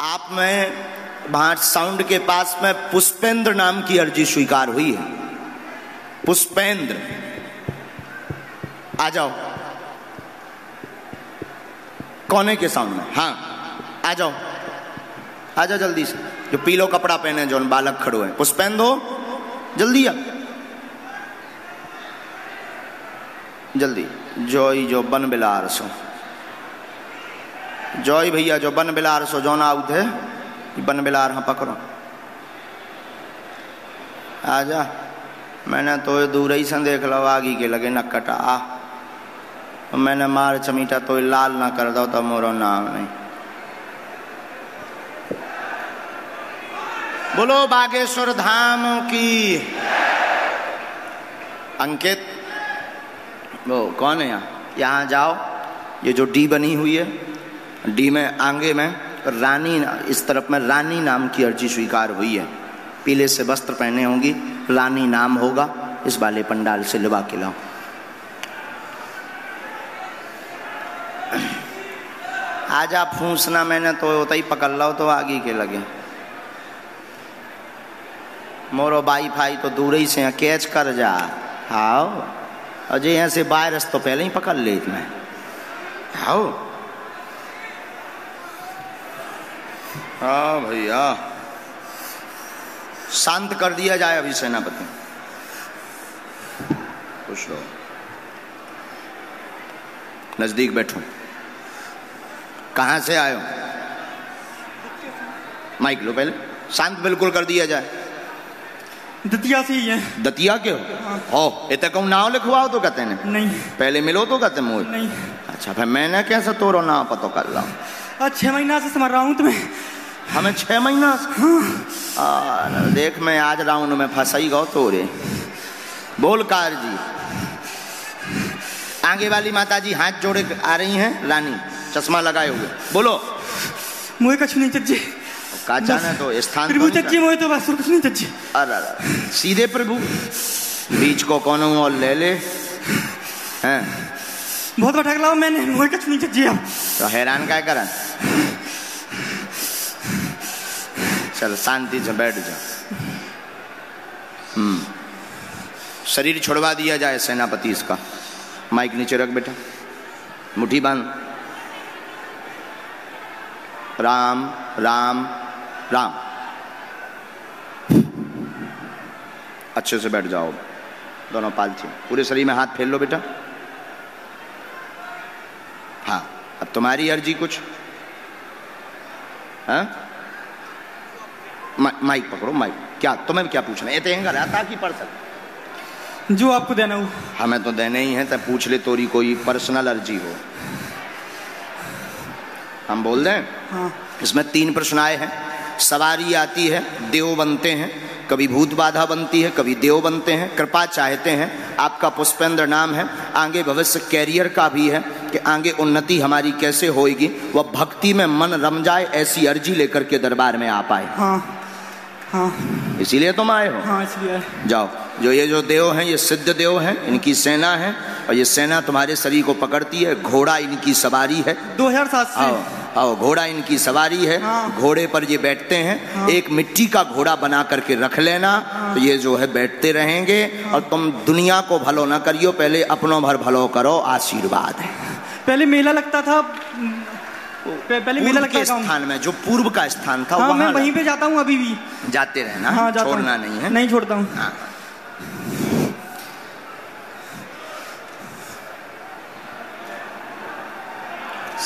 आप में वहाँ साउंड के पास में पुष्पेंद्र नाम की अर्जी स्वीकार हुई है। पुष्पेंद्र। आ जाओ। कोने के साउंड में। हाँ आ जाओ। आ जाओ जल्दी से। जो पीलो कपड़ा पहने जो बालक खड़ो है। पुष्पेंद्र हो जल्दी आ। जल्दी। जॉय जो बन बिलार सो। जॉय भैया, जो बन बिलार सो जो ना आउट है बन बिलार हाँ पकड़ो। आजा। मैंने तो दूर ही से देख लो आगी के लगे न कटा। आ। मैंने मार चमीटा तो लाल ना कर दो तो मोरो नाम नहीं। बोलो, बागेश्वर धाम की अंकित। वो कौन है यहाँ? यहाँ जाओ। ये जो डी बनी हुई है। डी में, आगे में, रानी, इस तरफ़ में रानी नाम की अर्जी स्वीकार हुई है। पीले से वस्त्र पहने होंगी, रानी नाम होगा, इस वाले पंडाल से लिवा के लाओ। आज आप फूसना, मैंने तो होता ही पकड़ लो तो आगे के लगे। मोरो बाई फाई तो दूर ही से कैच कर जा। हाओ अजय, यहाँ से वायरस तो पहले ही पकड़ ले मैं हाओ हाँ भैया। शांत कर दिया जाए अभी सेनापति। खुश रहो। नज़दीक बैठो। कहाँ से आए हो? माइक लो पहले। शांत बिल्कुल कर दिया जाए। दतिया से ही है। दतिया के हो? हो। इतने कहूँ नाव लिखवाओ तो कहते हैं नहीं। पहले मिलो तो कहते मुझे। नहीं। अच्छा फिर मैंने कैसे तोरो ना पतो कर रहा हूँ आज छह महीना से समझ रहा हूँ तुम्हें। हमें छह महीना से? आ, देख मैं आज राउंड में फंसाई गौ तोरे। बोल कार जी आगे वाली माता जी हाथ जोड़े आ रही हैं रानी। चश्मा लगाए हुए। बोलो। मुझे कुछ नहीं चज्जे। का जाना तो स्थान तो प्रभु चज्जे मुझे तो बस और कुछ नहीं चज्जे। अरे अरे, सीधे प्रभु। बीच को कौन और ले ले। हैं? बहुत बड़ा ठगलाओ मैंने मुझे कुछ नहीं चज्जे अब। तो हैरान क्या करन चल, शांति से बैठ जा। हम्म। शरीर छोड़वा दिया जाए सेनापति इसका। माइक नीचे रख बेटा। मुट्ठी बाँध। राम राम राम। अच्छे से बैठ जाओ। दोनों पालथी। पूरे शरीर में हाथ फैल लो बेटा। हाँ अब तुम्हारी अर्जी कुछ। हाँ? माइक पकड़ो माइक। क्या तुम्हें क्या पूछना है? ये तो यहीं रहता कि पर्सन जो आपको देना हो। हमें तो देने ही है तो पूछ ले तोरी कोई पर्सनल अर्जी हो। हम बोल दें? हाँ। इसमें तीन प्रश्न आए हैं। सवारी आती है देव बनते हैं। कभी भूत बाधा बनती है कभी देव बनते हैं। कृपा चाहते हैं। आपका पुष्पेंद्र नाम है। आगे भविष्य कैरियर का भी है कि आगे उन्नति हमारी कैसे होएगी। वह भक्ति में मन रम जाए ऐसी अर्जी लेकर के दरबार में आ पाए हाँ। हाँ। इसीलिए तुम आए हो। हाँ इसलिए। जाओ। जो ये जो देव हैं ये सिद्ध देव हैं इनकी सेना है और ये सेना तुम्हारे शरीर को पकड़ती है। घोड़ा इनकी सवारी है। 2007 से। आओ आओ घोड़ा इनकी सवारी है। हाँ। घोड़े पर ये बैठते हैं। हाँ। एक मिट्टी का घोड़ा बना करके रख लेना। हाँ। तो ये जो है बैठते रहेंगे। हाँ। और तुम दुनिया को भलो ना करियो। पहले अपनों भर भलो करो। आशीर्वाद है। पहले मेला लगता था। पहले मेला के। स्थान में जो पूर्व का स्थान था हाँ मैं वहीं पे जाता हूँ अभी भी जाते रहना हाँ जाता छोड़ना। नहीं है नहीं छोड़ता हूँ हाँ।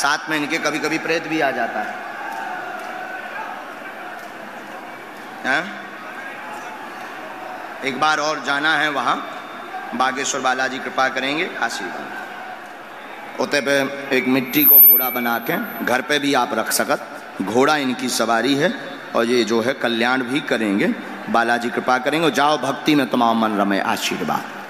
साथ में इनके कभी कभी प्रेत भी आ जाता है हैं? एक बार और जाना है वहाँ बागेश्वर बालाजी कृपा करेंगे आशीर्वाद उते पे एक मिट्टी को घोड़ा बना के घर पे भी आप रख सकत। घोड़ा इनकी सवारी है और ये जो है कल्याण भी करेंगे। बालाजी कृपा करेंगे जाओ भक्ति में तुम्हारा मन रमे आशीर्वाद।